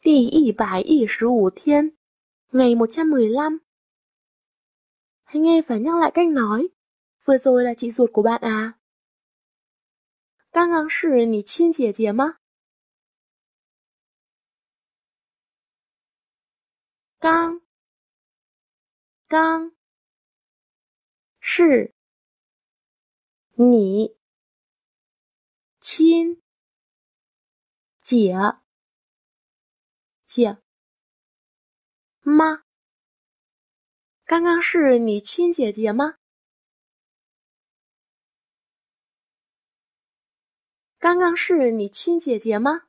第一百一十五天, ngày 115. Hãy nghe và nhắc lại cách nói. Vừa rồi là chị ruột của bạn à? 刚刚是你亲姐姐吗？刚刚是你亲姐 姐吗？刚刚是你亲姐姐吗？刚刚是你亲姐姐吗？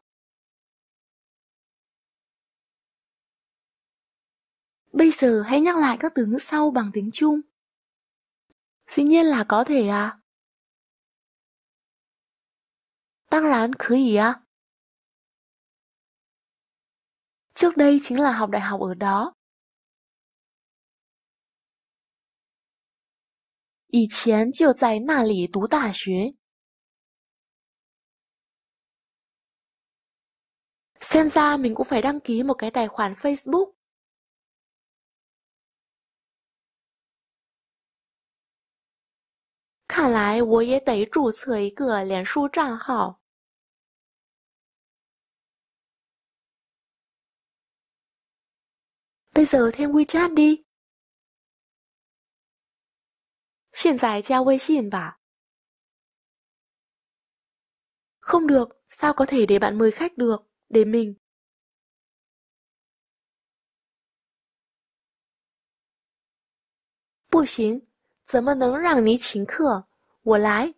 Bây giờ hãy nhắc lại các từ ngữ sau bằng tiếng Trung. Dĩ nhiên là có thể à. Tăng rán cứ ý à. Trước đây chính là học đại học ở đó. 以前就在那里读大学。Xem ra mình cũng phải đăng ký một cái tài khoản Facebook. Khả lái 我也得注册一个脸书账号。 Bây giờ thêm WeChat đi. 现在加微信吧。Không được, sao có thể để bạn mời khách được, để mình. Bù xính, 怎么能让你请客？我来。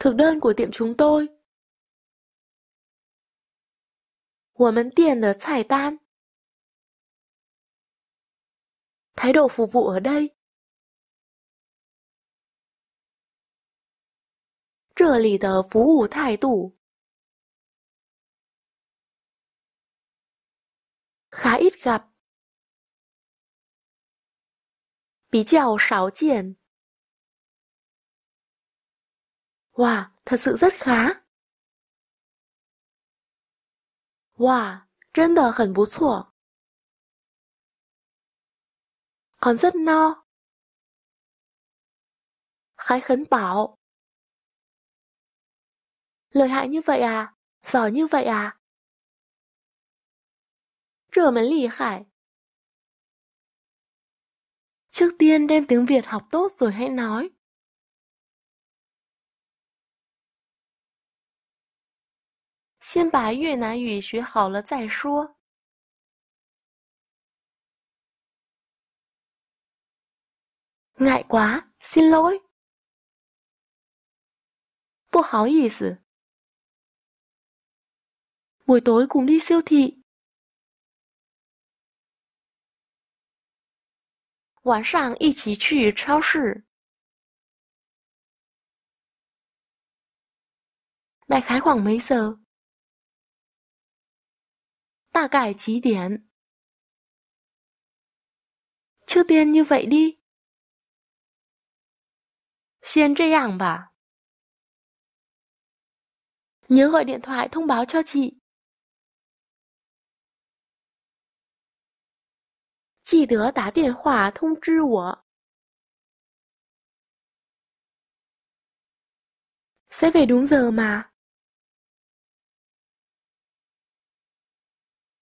Thực đơn của tiệm chúng tôi. 我们店的菜单。thái độ phục vụ ở đây. 这里的服务态度 khá ít gặp. 比较少见. Wow, thật sự rất khá. Wow, 真的很不错。còn rất no. Khái khấn bảo. Lợi hại như vậy à? Giỏi như vậy à? Trở mình lì khải. Trước tiên đem tiếng Việt học tốt rồi hãy nói. 先把越南语学好了再说。Ngại quá, xin lỗi. 不好意思. Buổi tối cùng đi siêu thị. 晚上一起去超市. Đại khái khoảng mấy giờ? 大概几点? Trước tiên như vậy đi. 先这样吧。Nhớ gọi điện thoại thông báo cho chị. 记得打电话通知我。Sẽ về đúng giờ mà.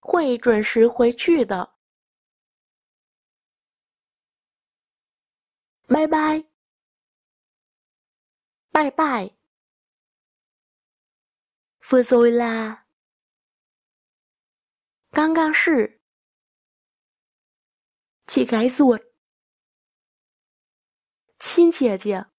会准时回去的。拜拜。拜拜。Vừa rồi là 刚刚是 chị gái ruột 亲姐姐